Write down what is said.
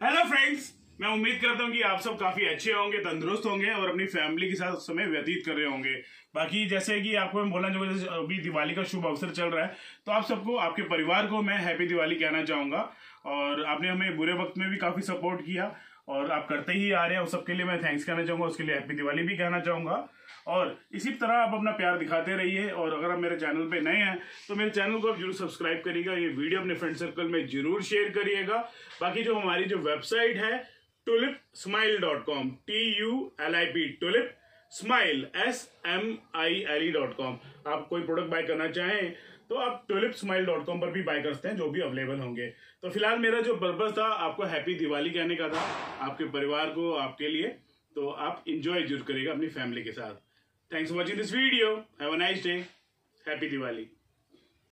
Hello friends मैं उम्मीद करता हूँ कि आप सब काफ़ी अच्छे होंगे, तंदुरुस्त होंगे और अपनी फैमिली के साथ समय व्यतीत कर रहे होंगे। बाकी जैसे कि आपको मैं बोलना चाहूँगा अभी दिवाली का शुभ अवसर चल रहा है तो आप सबको, आपके परिवार को मैं हैप्पी दिवाली कहना चाहूँगा। और आपने हमें बुरे वक्त में भी काफ़ी सपोर्ट किया। और आप करते ही आ रहे हैं, उस सबके लिए मैं थैंक्स कहना चाहूँगा, उसके लिए हैप्पी दिवाली भी कहना चाहूँगा। और इसी तरह आप अपना प्यार दिखाते रहिए, और अगर आप मेरे चैनल पे नए हैं तो मेरे चैनल को आप ज़रूर सब्सक्राइब करिएगा, ये वीडियो अपने फ्रेंड सर्कल में ज़रूर शेयर करिएगा। बाकी जो हमारी जो वेबसाइट है tulip smile dot com T U L I P smile S M I L E dot com आप कोई प्रोडक्ट बाय करना चाहें तो आप ट्यूलिप स्माइल डॉट कॉम पर भी बाय करते हैं, जो भी अवेलेबल होंगे। तो फ़िलहाल मेरा जो पर्पज था, आपको हैप्पी दिवाली कहने का था, आपके परिवार को, आपके लिए। तो आप इंजॉय ज़रूर करेगा अपनी फैमिली के साथ। Thanks for watching this video have a nice day happy Diwali.